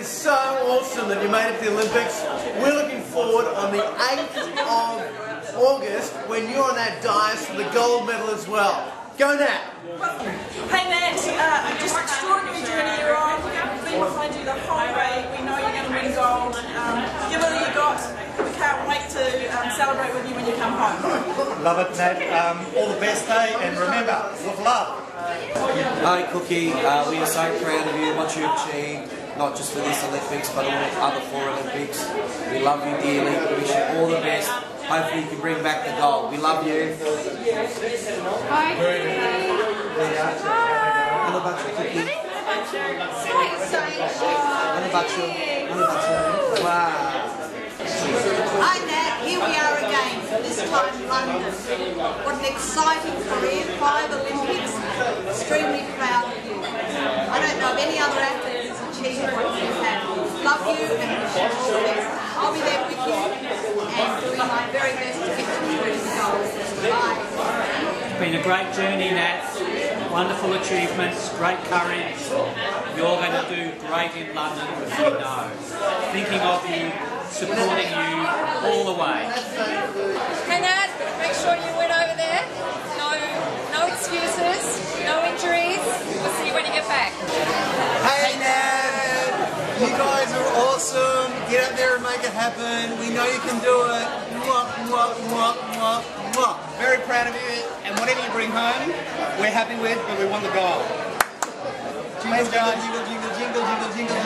is so awesome that you made it to the Olympics. We're looking forward on the 8th of August when you're on that dais for the gold medal as well. Go Nat! Hey Nat, uh, just extraordinary journey you're on. We've been behind you the whole way. We know you're going to win gold. Um, give it all you got. We can't wait to um, celebrate with you when you come home. Love it, Nat. Um, all the best, hey, and remember, with love. Hi Cookie, uh, we are so proud of you, what you've achieved, not just for this Olympics, but all other four Olympics. We love you dearly, we wish you all the best. Hopefully you can bring back the gold. We love you. Hi, Kitty. Hello, Baksha Cookie. Hello, Baksha. Hello, Baksha. Wow. Hi Nat, here we are again, this time London. What an exciting career, five Olympics, extremely proud of you. I don't know of any other athlete who's achieved what you have. And wish the best. I'll be there with you and doing my very best to get you through the goals. It's been a great journey, Nat. Wonderful achievements, great courage. You're going to do great in London, we know. Thinking of you, supporting you all the way. Hey, Nat, make sure you win over there. No, no excuses, no injuries. We'll see you when you get back. Hey Nat! You guys are awesome. Get out there and make it happen. We know you can do it. Mwah, mwah, mwah, mwah, mwah. Very proud of you, and whatever you bring home, we're happy with, but we want the jingle, jingle, jingle, jingle, jingle, jingle, jingle.